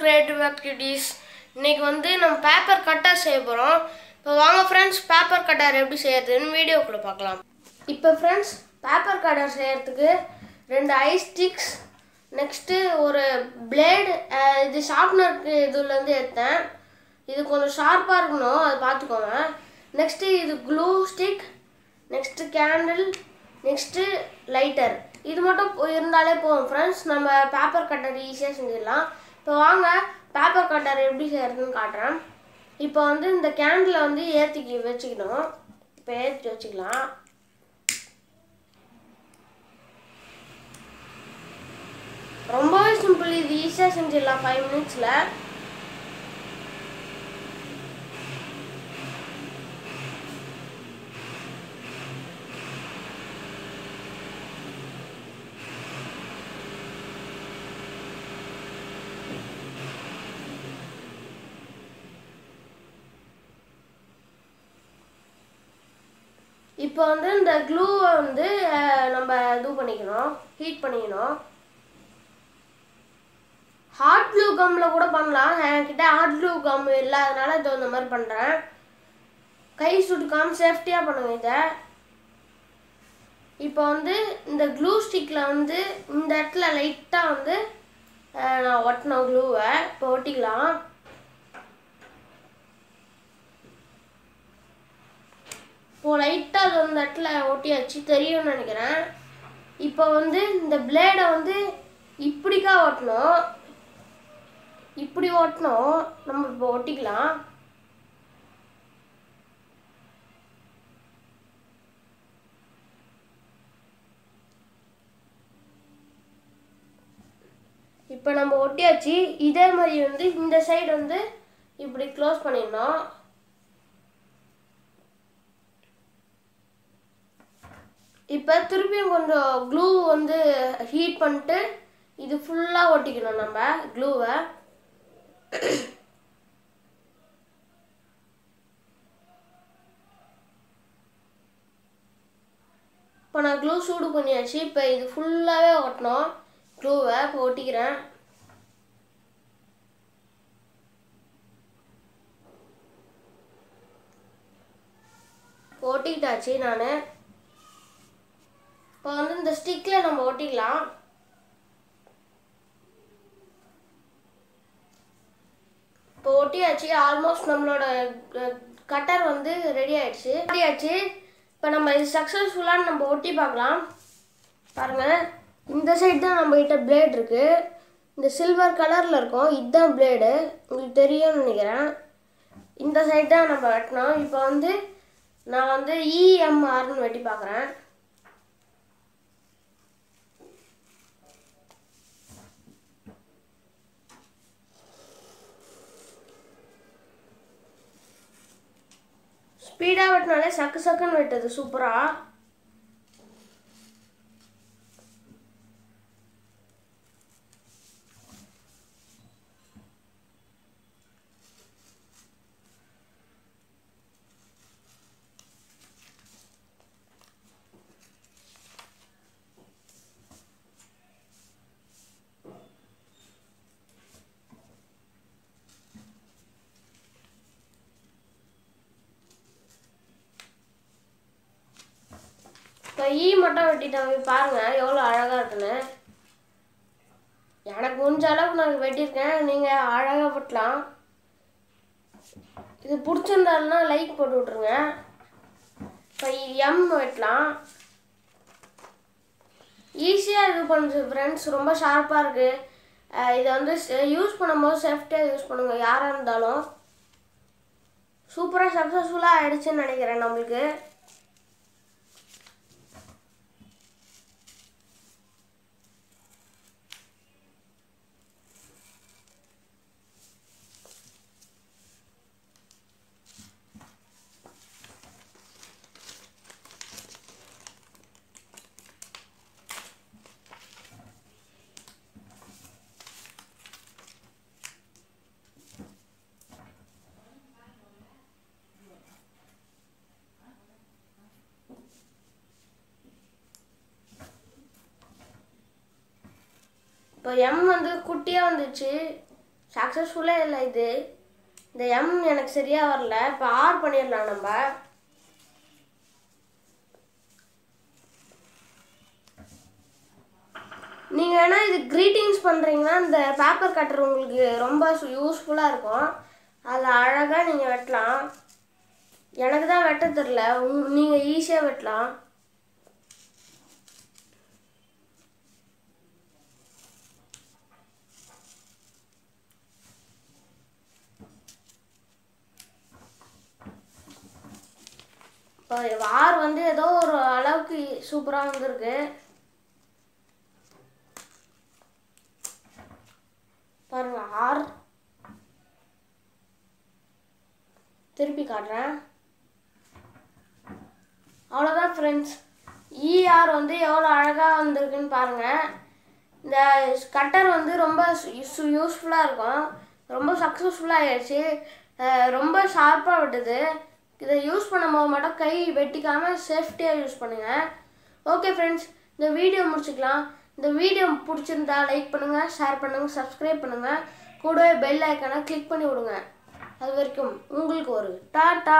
Creative activities இன்றைக்கி வந்து நம்ம பேப்பர் கட்டர் செய்ய போகிறோம் இப்போ வாங்க ஃப்ரெண்ட்ஸ் பேப்பர் கட்டர் எப்படி செய்யறதுன்னு வீடியோக்குள்ளே பார்க்கலாம். இப்போ ஃப்ரெண்ட்ஸ் பேப்பர் கட்டர் செய்கிறதுக்கு ரெண்டு ஐஸ் ஸ்டிக்ஸ் நெக்ஸ்ட்டு ஒரு பிளேடு இது ஷார்ப்னருக்கு இதுலேருந்து எடுத்தேன். இது கொஞ்சம் ஷார்ப்பாக இருக்கணும் அதை பார்த்துக்கோங்க. நெக்ஸ்ட்டு இது glue stick next candle next lighter இது மட்டும் இருந்தாலே போதும். ஃப்ரெண்ட்ஸ் நம்ம பேப்பர் கட்டர் ஈஸியாக செஞ்சிடலாம். இப்போ வாங்க பேப்பர் கட்டர் எப்படி செய்யறதுன்னு காட்டுறேன். இப்போ வந்து இந்த கேண்டில் வந்து ஏற்றிக்கி வச்சுக்கணும். இப்போ ஏற்றி வச்சுக்கலாம். ரொம்பவே சிம்பிள் இது ஈஸியாக செஞ்சிடலாம். ஃபைவ் மினிட்ஸில் இப்போ வந்து இந்த க்ளூவை வந்து நம்ம இது பண்ணிக்கணும். ஹீட் பண்ணிக்கணும். ஹாட் க்ளூ கம்மில் கூட பண்ணலாம். என்கிட்ட ஹாட் க்ளூ கம் இல்லாதனால இது இந்த மாதிரி பண்ணுறேன் கை சுட்டுக்காமல் சேஃப்டியாக பண்ணுங்க இதை. இப்போ வந்து இந்த க்ளூ ஸ்டிக்கில் வந்து இந்த இடத்துல லைட்டாக வந்து நான் ஒட்டின க்ளூவை இப்போ ஒட்டிக்கலாம். இப்போ லைட்டாக அது அந்த இடத்துல ஒட்டியாச்சு தெரியும்னு நினைக்கிறேன். இப்போ வந்து இந்த பிளேடை வந்து இப்படிக்கா ஓட்டணும்? இப்படி ஓட்டணும். நம்ம இப்போ ஒட்டிக்கலாம் இப்போ நம்ம ஒட்டியாச்சு இதே மாதிரி வந்து இந்த சைடு வந்து இப்படி க்ளோஸ் பண்ணிடணும். இப்போ திருப்பியும் கொஞ்சம் க்ளூ வந்து ஹீட் பண்ணிட்டு இது ஃபுல்லாக ஒட்டிக்கணும் நம்ம க்ளூவை இப்போ நான் க்ளூ சூடு பண்ணியாச்சு. இப்போ இது ஃபுல்லாகவே ஒட்டணும் க்ளூவை இப்போ ஒட்டிக்கிறேன். ஒட்டிக்கிட்டாச்சு நான். இப்போ வந்து இந்த ஸ்டிக்கில் நம்ம ஒட்டிக்கலாம். இப்போ ஒட்டியாச்சு ஆல்மோஸ்ட் நம்மளோட கட்டர் வந்து ரெடி ஆயிடுச்சு. ஒட்டியாச்சு. இப்போ நம்ம இது சக்ஸஸ்ஃபுல்லாக நம்ம ஒட்டி பார்க்கலாம். பாருங்கள் இந்த சைடு தான் நம்மகிட்ட பிளேட் இருக்குது இந்த சில்வர் கலரில் இருக்கும். இதுதான் பிளேடு உங்களுக்கு தெரியும்னு நினைக்கிறேன். இந்த சைடு தான் நம்ம வெட்டினோம். இப்போ வந்து நான் வந்து இஎம்ஆர்னு வெட்டி பார்க்குறேன். ஸ்பீடாக வெட்டினாலே சக்கு சக்குன்னு வெட்டுது சூப்பராக ஈ மட்டும் வெட்டிட்டாங்க பாருங்க எவ்வளோ அழகாக இருக்குன்னு. எனக்கு முடிஞ்ச அளவுக்கு நான் வெட்டியிருக்கேன் நீங்கள் அழகாக வெட்டலாம். இது பிடிச்சிருந்தாலும்னா லைக் போட்டு விட்ருங்க இப்போ எம் வெட்டலாம். ஈஸியாக இது பண்ணுது ஃப்ரெண்ட்ஸ் ரொம்ப ஷார்ப்பாக இருக்குது இதை வந்து யூஸ் பண்ணும்போது சேஃப்டியாக யூஸ் பண்ணுங்கள் யாராக இருந்தாலும். சூப்பராக சக்ஸஸ்ஃபுல்லாக ஆகிடுச்சுன்னு நினைக்கிறேன் நம்மளுக்கு. இப்போ எம் வந்து குட்டியாக வந்துச்சு. சக்ஸஸ்ஃபுல்லே இல்லை இது. இந்த எம் எனக்கு சரியாக வரல. இப்போ ஆர் பண்ணிடலாம் நம்ம. நீங்கள் வேணால் இது க்ரீட்டிங்ஸ் பண்ணுறீங்கன்னா இந்த பேப்பர் கட்டர் உங்களுக்கு ரொம்ப யூஸ்ஃபுல்லாக இருக்கும். அதில் அழகாக நீங்கள் வெட்டலாம். எனக்கு தான் வெட்ட தெரில உங் நீங்கள் ஈஸியாக வெட்டலாம். இப்போ வார் வந்து ஏதோ ஒரு அளவுக்கு சூப்பராக வந்திருக்கு. பாருங்க ஆர் திருப்பி காட்டுறேன். அவ்வளோதான் ஃப்ரெண்ட்ஸ் இஆர் வந்து எவ்வளோ அழகாக வந்திருக்குன்னு பாருங்கள் இந்த கட்டர் வந்து ரொம்ப யூஸ்ஃபுல்லாக இருக்கும். ரொம்ப சக்ஸஸ்ஃபுல்லாக ஆயிடுச்சு. ரொம்ப ஷார்ப்பாக விட்டுது. இதை யூஸ் பண்ணும்போது மட்டும் கை வெட்டிக்காமல் சேஃப்டியாக யூஸ் பண்ணுங்கள் ஓகே ஃப்ரெண்ட்ஸ் இந்த வீடியோ முடிச்சுக்கலாம். இந்த வீடியோ பிடிச்சிருந்தா லைக் பண்ணுங்கள் ஷேர் பண்ணுங்கள் சப்ஸ்கிரைப் பண்ணுங்கள் கூடவே பெல் ஐக்கானை கிளிக் பண்ணி விடுங்க. அது வரைக்கும் உங்களுக்கு ஒரு டாட்டா!